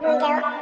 那就。